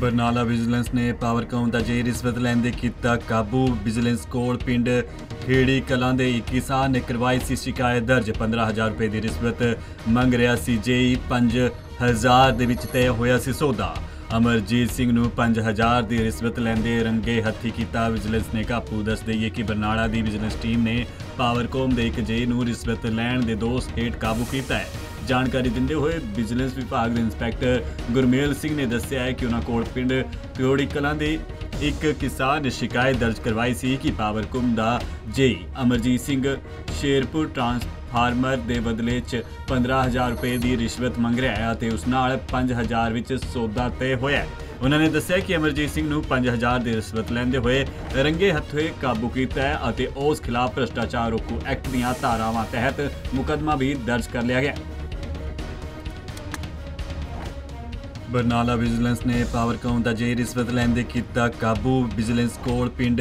Barnala vigilance ਨੇ ਪਾਵਰਕਾਮ ਦਾ J ਰਿਸ਼ਵਤ ਲੈਣ ਦੇ ਕੀਤਾ ਕਾਬੂ। ਵਿਜੀਲੈਂਸ ਕੋਲ ਪਿੰਡ ਖੇੜੀ ਕਲਾਂ ਦੇ ਇੱਕ ਕਿਸਾਨ ਨੇ ਕਰਵਾਈ ਸੀ ਸ਼ਿਕਾਇਤ ਦਰਜ। 15000 ਰੁਪਏ ਦੀ ਰਿਸ਼ਵਤ ਮੰਗ ਰਿਹਾ ਸੀ। ਜੇਈ 5000 ਦੇ ਵਿੱਚ ਤੈਅ ਹੋਇਆ ਸੀ ਸੌਦਾ। ਅਮਰਜੀਤ ਸਿੰਘ ਨੂੰ 5000 ਦੀ ਰਿਸ਼ਵਤ ਲੈਂਦੇ ਰੰਗੇ ਹੱਥੀ ਕੀਤਾ ਵਿਜੀਲੈਂਸ ਨੇ ਕਾਬੂ। ਦੱਸ ਦਈਏ ਕਿ ਬਰਨਾਲਾ ਦੀ ਵਿਜੀਲੈਂਸ ਟੀਮ ਨੇ ਪਾਵਰਕਾਮ ਦੇ ਇੱਕ ਜੇ ਨੂੰ ਰਿਸ਼ਵਤ ਲੈਣ ਦੇ ਦੋਸ਼ ਹੇਠ ਕਾਬੂ ਕੀਤਾ ਹੈ। ਜਾਣਕਾਰੀ ਦਿੰਦੇ ਹੋਏ ਵਿਜੀਲੈਂਸ ਵਿਭਾਗ ਦੇ ਇੰਸਪੈਕਟਰ ਗੁਰਮੇਲ ਸਿੰਘ ਨੇ ਦੱਸਿਆ ਹੈ ਕਿ ਉਹਨਾਂ ਕੋਲ ਪਿੰਡ ਪਿਓੜੀ ਕਲਾਂ ਦੇ ਇੱਕ ਕਿਸਾਨ ਨੇ ਸ਼ਿਕਾਇਤ ਦਰਜ ਕਰਵਾਈ ਸੀ ਕਿ ਪਾਵਰਕੁਮ ਦਾ ਜੇ ਅਮਰਜੀਤ ਸਿੰਘ ਸ਼ੇਰਪੁਰ ਟਰਾਂਸਫਾਰਮਰ ਦੇ ਬਦਲੇ 'ਚ 15000 ਰੁਪਏ ਦੀ ਰਿਸ਼ਵਤ ਮੰਗ ਰਿਹਾ ਹੈ ਅਤੇ ਉਸ ਨਾਲ 5000 ਵਿੱਚ ਸੌਦਾ ਤੈਅ ਹੋਇਆ ਹੈ। ਉਹਨਾਂ ਨੇ ਦੱਸਿਆ ਕਿ ਅਮਰਜੀਤ ਸਿੰਘ ਨੂੰ 5000 ਦੀ ਰਿਸ਼ਵਤ ਲੈਂਦੇ ਹੋਏ ਰੰਗੇ ਹੱਥੋਂ ਕਾਬੂ ਕੀਤਾ ਹੈ ਅਤੇ ਉਸ ਖਿਲਾਫ ਭ੍ਰਿਸ਼ਟਾਚਾਰ ਰੋਕੂ ਐਕਟ ਦੀਆਂ ਧਾਰਾਵਾਂ ਤਹਿਤ ਮੁਕੱਦਮਾ ਵੀ ਦਰਜ ਕਰ ਲਿਆ ਗਿਆ ਬਰਨਾਲਾ ਵਿਜੀਲੈਂਸ ਨੇ ਪਾਵਰਕਾਮ ਦਾ ਜੇ ਰਿਸ਼ਵਤ ਲੈਣ ਦੇ ਕੀਤਾ ਕਾਬੂ। ਵਿਜੀਲੈਂਸ ਕੋਲ ਪਿੰਡ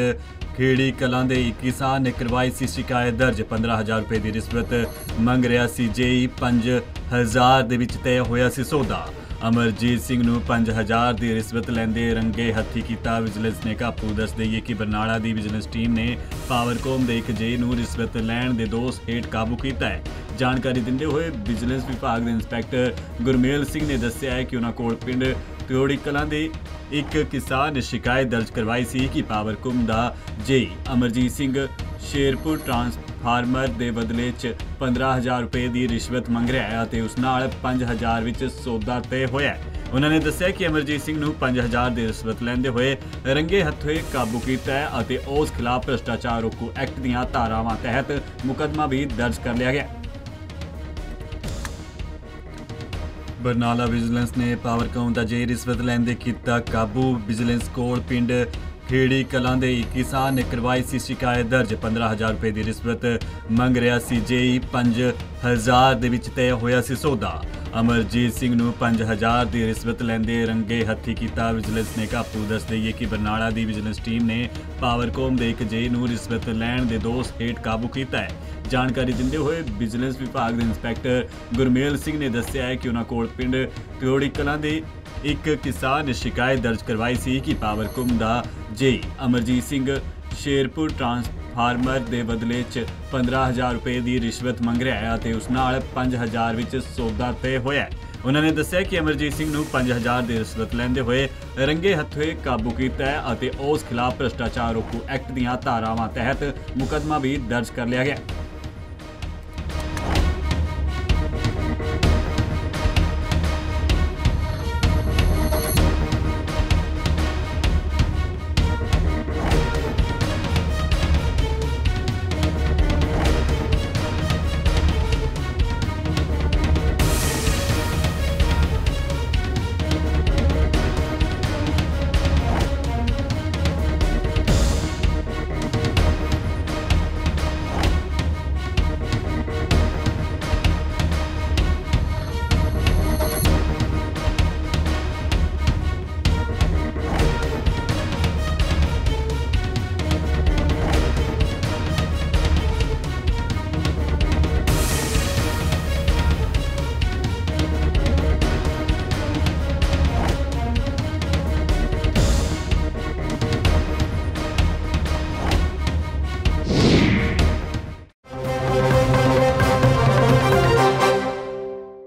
ਖੇੜੀ ਕਲਾਂ ਦੇ ਇੱਕ ਕਿਸਾਨ ਨੇ ਕਰਵਾਈ ਸੀ ਸ਼ਿਕਾਇਤ ਦਰਜ। 15000 ਰੁਪਏ ਦੀ ਰਿਸ਼ਵਤ ਮੰਗ ਰਿਹਾ ਸੀ। ਜੇਈ 5000 ਦੇ ਵਿੱਚ ਤੈਅ ਹੋਇਆ ਸੀ ਸੌਦਾ। ਅਮਰਜੀਤ ਸਿੰਘ ਨੂੰ 5000 ਦੀ ਰਿਸ਼ਵਤ ਲੈਂਦੇ ਰੰਗੇ ਹੱਥੀ ਕੀਤਾ ਵਿਜੀਲੈਂਸ ਨੇ ਕਾਬੂ। ਦੱਸ ਦਈਏ ਕਿ ਬਰਨਾਲਾ ਦੀ ਵਿਜੀਲੈਂਸ ਟੀਮ ਨੇ ਪਾਵਰਕਾਮ ਦੇ ਇੱਕ ਜੇ ਨੂੰ ਰਿਸ਼ਵਤ ਲੈਣ ਦੇ ਦੋਸ਼ ਹੇਠ ਕਾਬੂ ਕੀਤਾ ਹੈ। ਜਾਣਕਾਰੀ ਦਿੰਦੇ ਹੋਏ ਵਿਜੀਲੈਂਸ ਵਿਭਾਗ ਦੇ ਇੰਸਪੈਕਟਰ ਗੁਰਮੇਲ ਸਿੰਘ ਨੇ ਦੱਸਿਆ ਹੈ ਕਿ ਉਹਨਾਂ ਕੋਲ ਪਿੰਡ ਪਿਓੜੀ ਕਲਾਂ ਦੇ ਇੱਕ ਕਿਸਾਨ ਨੇ ਸ਼ਿਕਾਇਤ ਦਰਜ ਕਰਵਾਈ ਸੀ ਕਿ ਪਾਵਰਕੁਮ ਦਾ ਜੇਈ ਅਮਰਜੀਤ ਸਿੰਘ ਸ਼ੇਰਪੁਰ ਟਰਾਂਸਫਾਰਮਰ ਦੇ ਬਦਲੇ 'ਚ 15000 ਰੁਪਏ ਦੀ ਰਿਸ਼ਵਤ ਮੰਗ ਰਿਹਾ ਹੈ ਅਤੇ ਉਸ ਨਾਲ 5000 ਵਿੱਚ ਸੌਦਾ ਤੈਅ ਹੋਇਆ ਹੈ। ਉਹਨਾਂ ਨੇ ਦੱਸਿਆ ਕਿ ਅਮਰਜੀਤ ਸਿੰਘ ਨੂੰ 5000 ਦੀ ਰਿਸ਼ਵਤ ਲੈਂਦੇ ਹੋਏ ਰੰਗੇ ਹੱਥੋਂ ਕਾਬੂ ਕੀਤਾ ਹੈ ਅਤੇ ਉਸ ਖਿਲਾਫ ਭ੍ਰਿਸ਼ਟਾਚਾਰ ਰੋਕੂ ਐਕਟ ਦੀਆਂ ਧਾਰਾਵਾਂ ਤਹਿਤ ਮੁਕੱਦਮਾ ਵੀ ਦਰਜ ਕਰ ਲਿਆ ਗਿਆ ਬਰਨਾਲਾ ਵਿਜੀਲੈਂਸ ਨੇ ਪਾਵਰਕਾਮ ਦਾ ਜੇ ਰਿਸ਼ਵਤ ਲੈਣ ਦੇ ਕੀਤਾ ਕਾਬੂ। ਵਿਜੀਲੈਂਸ ਕੋਲ ਪਿੰਡ ਖੇੜੀ ਕਲਾਂ ਦੇ ਇੱਕ ਕਿਸਾਨ ਨੇ ਕਰਵਾਈ ਸੀ ਸ਼ਿਕਾਇਤ ਦਰਜ। 15000 ਰੁਪਏ ਦੀ ਰਿਸ਼ਵਤ ਮੰਗ ਰਿਹਾ ਸੀ। ਜੇਈ 5000 ਦੇ ਵਿੱਚ ਤੈਅ ਹੋਇਆ ਸੀ ਸੌਦਾ। ਅਮਰਜੀਤ ਸਿੰਘ ਨੂੰ 5000 ਦੀ ਰਿਸ਼ਵਤ ਲੈਂਦੇ ਰੰਗੇ ਹੱਥੀ ਕੀਤਾ ਵਿਜੀਲੈਂਸ ਨੇ ਕਾਬੂ। ਦੱਸ ਦਈਏ ਕਿ ਬਰਨਾਲਾ ਦੀ ਵਿਜੀਲੈਂਸ ਟੀਮ ਨੇ ਪਾਵਰਕੋਮ ਦੇ ਇੱਕ ਜੇ ਨੂੰ ਰਿਸ਼ਵਤ ਲੈਣ ਦੇ ਦੋਸ਼ ਹੇਠ ਕਾਬੂ ਕੀਤਾ ਹੈ। ਜਾਣਕਾਰੀ ਦਿੰਦੇ ਹੋਏ ਵਿਜੀਲੈਂਸ ਵਿਭਾਗ ਦੇ ਇੰਸਪੈਕਟਰ ਗੁਰਮੇਲ ਸਿੰਘ ਨੇ ਦੱਸਿਆ ਹੈ ਕਿ ਉਹਨਾਂ ਕੋਲ ਪਿੰਡ ਪਿਓੜੀ ਕਲਾਂ ਦੇ ਇੱਕ ਕਿਸਾਨ ਨੇ ਸ਼ਿਕਾਇਤ ਦਰਜ ਕਰਵਾਈ ਸੀ ਕਿ ਪਾਵਰਕੋਮ ਦਾ ਜੇ ਅਮਰਜੀਤ ਸਿੰਘ ਸ਼ੇਰਪੁਰ ਫਾਰਮਰ ਦੇ ਬਦਲੇ 'ਚ 15000 ਰੁਪਏ ਦੀ ਰਿਸ਼ਵਤ ਮੰਗ ਰਿਹਾ ਹੈ ਅਤੇ ਉਸ ਨਾਲ 5000 ਵਿੱਚ ਸੌਦਾ ਤੈਅ ਹੋਇਆ ਉਹਨਾਂ ਨੇ ਦੱਸਿਆ ਕਿ ਅਮਰਜੀਤ ਸਿੰਘ ਨੂੰ 5000 ਦੀ ਰਿਸ਼ਵਤ ਲੈਂਦੇ ਹੋਏ ਰੰਗੇ ਹੱਥੇ ਕਾਬੂ ਕੀਤਾ ਹੈ ਅਤੇ ਉਸ ਖਿਲਾਫ ਭ੍ਰਿਸ਼ਟਾਚਾਰ ਰੋਕੂ ਐਕਟ ਦੀਆਂ ਧਾਰਾਵਾਂ ਤਹਿਤ ਮੁਕੱਦਮਾ ਵੀ ਦਰਜ ਕਰ ਲਿਆ ਗਿਆ